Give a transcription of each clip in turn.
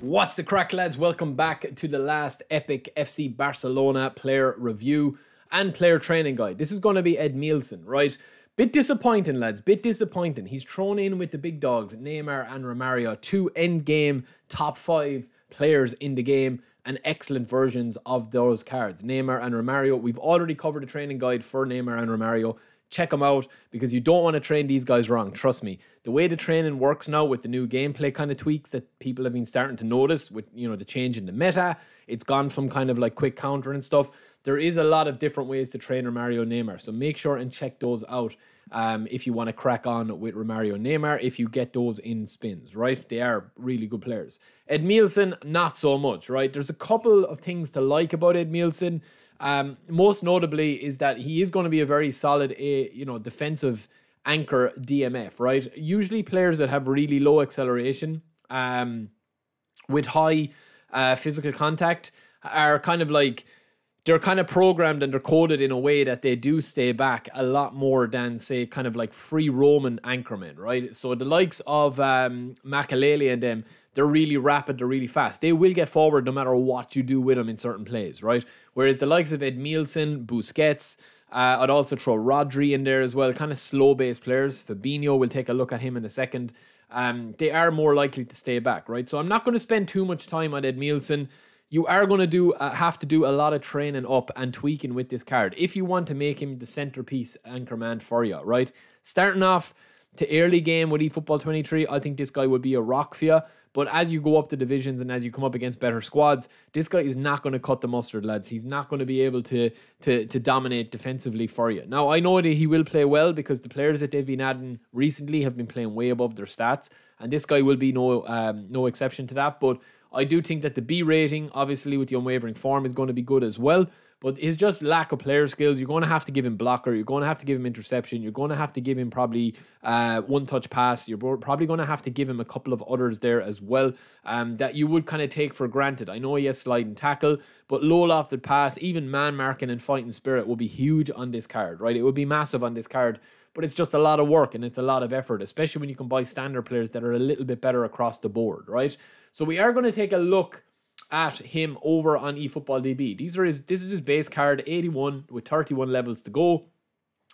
What's the crack, lads? Welcome back to the last epic FC Barcelona player review and player training guide. This is going to be Edmilson, right? Bit disappointing, lads. Bit disappointing. He's thrown in with the big dogs, Neymar and Romario, two end game top five players in the game and excellent versions of those cards. Neymar and Romario. We've already covered a training guide for Neymar and Romario check them out because you don't want to train these guys wrong. Trust me. The way the training works now with the new gameplay kind of tweaks that people have been starting to notice with you know the change in the meta, it's gone from kind of like quick counter and stuff. There is a lot of different ways to train Mario Neymar, so make sure and check those out. Um, if you want to crack on with Romario Neymar, if you get those in spins, right? They are really good players. Edmilson, not so much, right? There's a couple of things to like about Edmilson. Um, most notably is that he is going to be a very solid, uh, you know, defensive anchor DMF, right? Usually players that have really low acceleration um, with high uh, physical contact are kind of like they're kind of programmed and they're coded in a way that they do stay back a lot more than say kind of like free roaming anchormen, right? So the likes of um, Makelele and them, they're really rapid, they're really fast. They will get forward no matter what you do with them in certain plays, right? Whereas the likes of Edmilson, Busquets, uh, I'd also throw Rodri in there as well, kind of slow based players. Fabinho, we'll take a look at him in a second. Um, they are more likely to stay back, right? So I'm not going to spend too much time on Edmilson. You are going to do uh, have to do a lot of training up and tweaking with this card if you want to make him the centerpiece anchor man for you, right? Starting off to early game with eFootball 23, I think this guy would be a rock for you. But as you go up the divisions and as you come up against better squads, this guy is not going to cut the mustard, lads. He's not going to be able to to to dominate defensively for you. Now I know that he will play well because the players that they've been adding recently have been playing way above their stats, and this guy will be no um, no exception to that. But I do think that the B rating, obviously with the unwavering form, is going to be good as well. But his just lack of player skills, you're going to have to give him blocker, you're going to have to give him interception, you're going to have to give him probably uh, one touch pass, you're probably going to have to give him a couple of others there as well um, that you would kind of take for granted. I know he has sliding tackle, but low lofted pass, even man marking and fighting spirit will be huge on this card, right? It would be massive on this card but it's just a lot of work and it's a lot of effort, especially when you can buy standard players that are a little bit better across the board, right? So we are going to take a look at him over on eFootball DB. These are his this is his base card, 81 with 31 levels to go.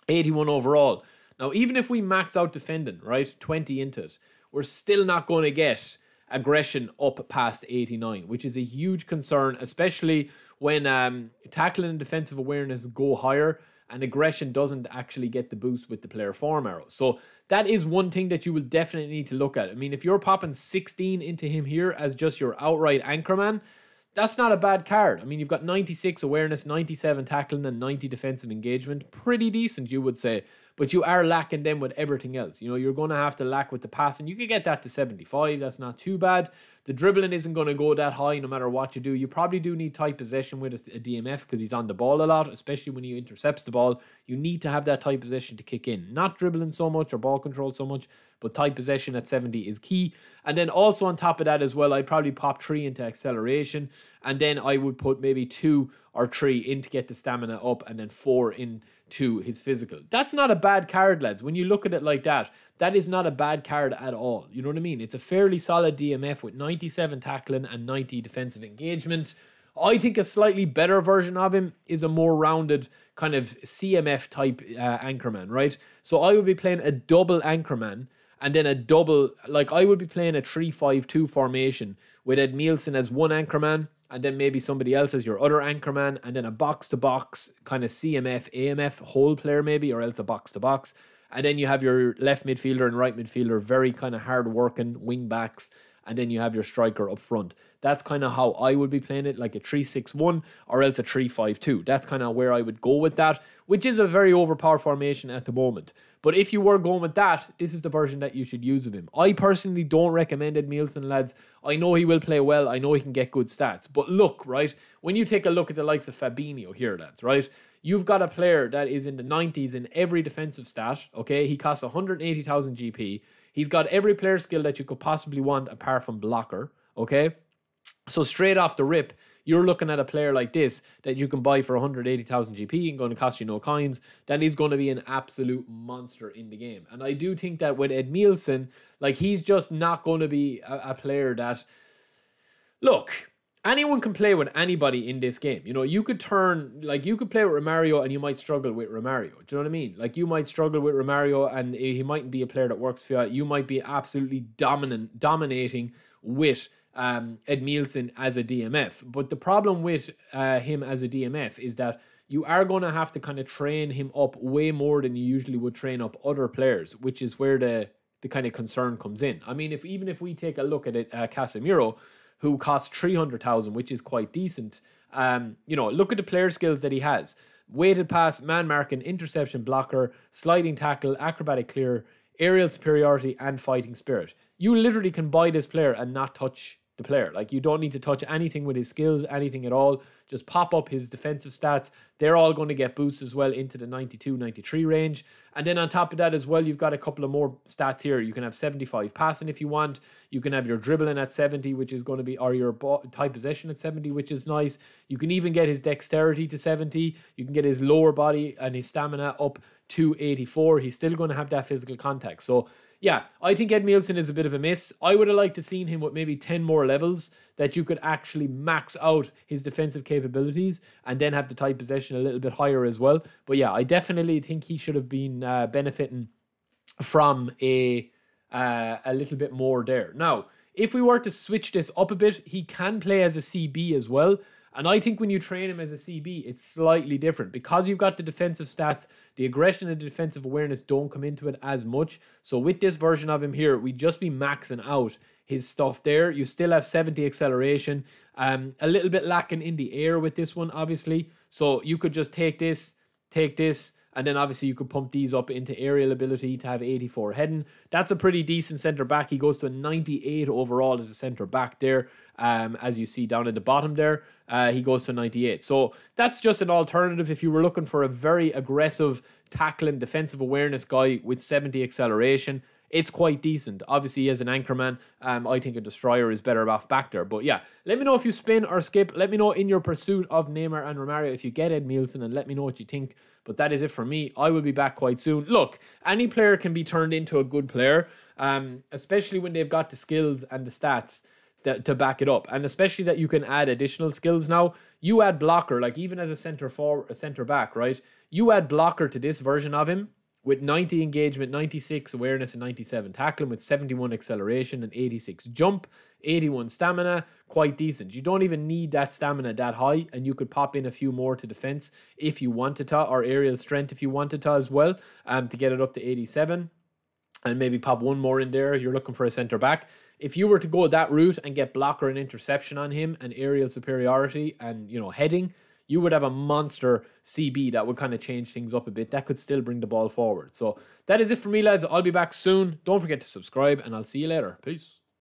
81 overall. Now, even if we max out defending, right, 20 into it, we're still not going to get aggression up past 89, which is a huge concern, especially when um, tackling and defensive awareness go higher and aggression doesn't actually get the boost with the player form arrow. So that is one thing that you will definitely need to look at. I mean, if you're popping 16 into him here as just your outright anchorman, that's not a bad card. I mean, you've got 96 awareness, 97 tackling, and 90 defensive engagement. Pretty decent, you would say. But you are lacking them with everything else. You know, you're going to have to lack with the passing. You could get that to 75. That's not too bad. The dribbling isn't going to go that high no matter what you do. You probably do need tight possession with a, a DMF because he's on the ball a lot, especially when he intercepts the ball. You need to have that tight possession to kick in. Not dribbling so much or ball control so much, but tight possession at 70 is key. And then also on top of that as well, I'd probably pop three into acceleration. And then I would put maybe two or three in to get the stamina up and then four in to his physical. That's not a bad card, lads. When you look at it like that, that is not a bad card at all. You know what I mean? It's a fairly solid DMF with 97 tackling and 90 defensive engagement. I think a slightly better version of him is a more rounded kind of CMF type uh, anchorman, right? So I would be playing a double anchorman and then a double, like I would be playing a 3 5 2 formation with Edmilson as one anchorman and then maybe somebody else as your other anchorman, and then a box to box kind of CMF, AMF whole player maybe, or else a box to box. And then you have your left midfielder and right midfielder, very kind of hard working wing backs, and then you have your striker up front. That's kind of how I would be playing it, like a 3-6-1 or else a 3-5-2. That's kind of where I would go with that, which is a very overpowered formation at the moment. But if you were going with that, this is the version that you should use of him. I personally don't recommend Edmilson, lads. I know he will play well. I know he can get good stats. But look, right, when you take a look at the likes of Fabinho here, lads, right, you've got a player that is in the 90s in every defensive stat, okay? He costs 180,000 GP. He's got every player skill that you could possibly want apart from blocker, okay? So straight off the rip, you're looking at a player like this that you can buy for 180,000 GP and going to cost you no coins, then he's going to be an absolute monster in the game. And I do think that with Edmilson, like he's just not going to be a, a player that look, anyone can play with anybody in this game. You know, you could turn like you could play with Romario and you might struggle with Romario. Do you know what I mean? Like you might struggle with Romario and he mightn't be a player that works for you. You might be absolutely dominant, dominating with um, Edmilson as a DMF. But the problem with uh, him as a DMF is that you are going to have to kind of train him up way more than you usually would train up other players, which is where the the kind of concern comes in. I mean, if even if we take a look at it, uh, Casemiro, who costs three hundred thousand, which is quite decent. Um, you know, look at the player skills that he has: weighted pass, man marking, interception, blocker, sliding tackle, acrobatic clear, aerial superiority, and fighting spirit. You literally can buy this player and not touch the player. Like you don't need to touch anything with his skills, anything at all. Just pop up his defensive stats. They're all going to get boosts as well into the 92, 93 range. And then on top of that as well, you've got a couple of more stats here. You can have 75 passing if you want. You can have your dribbling at 70, which is going to be, or your tight possession at 70, which is nice. You can even get his dexterity to 70. You can get his lower body and his stamina up to 84. He's still going to have that physical contact. So yeah, I think Ed Edmilson is a bit of a miss. I would have liked to seen him with maybe 10 more levels that you could actually max out his defensive capabilities and then have the tight possession a little bit higher as well. But yeah, I definitely think he should have been uh, benefiting from a uh, a little bit more there. Now, if we were to switch this up a bit, he can play as a CB as well. And I think when you train him as a CB, it's slightly different because you've got the defensive stats, the aggression and the defensive awareness don't come into it as much. So with this version of him here, we'd just be maxing out his stuff there. You still have 70 acceleration, um, a little bit lacking in the air with this one, obviously. So you could just take this, take this, and then obviously you could pump these up into aerial ability to have 84 heading. That's a pretty decent centre back. He goes to a 98 overall as a centre back there. Um, as you see down at the bottom there, uh, he goes to 98. So that's just an alternative if you were looking for a very aggressive tackling defensive awareness guy with 70 acceleration it's quite decent. Obviously, as an anchorman, um, I think a destroyer is better off back there. But yeah, let me know if you spin or skip. Let me know in your pursuit of Neymar and Romario if you get Edmilson and let me know what you think. But that is it for me. I will be back quite soon. Look, any player can be turned into a good player, um, especially when they've got the skills and the stats to back it up. And especially that you can add additional skills now. You add blocker, like even as a center for a center back, right? You add blocker to this version of him with 90 engagement, 96 awareness, and 97 tackling, with 71 acceleration and 86 jump, 81 stamina, quite decent. You don't even need that stamina that high, and you could pop in a few more to defense if you wanted to, or aerial strength if you wanted to as well, um, to get it up to 87, and maybe pop one more in there. If you're looking for a center back. If you were to go that route and get blocker and interception on him, and aerial superiority, and you know heading you would have a monster CB that would kind of change things up a bit. That could still bring the ball forward. So that is it for me, lads. I'll be back soon. Don't forget to subscribe, and I'll see you later. Peace.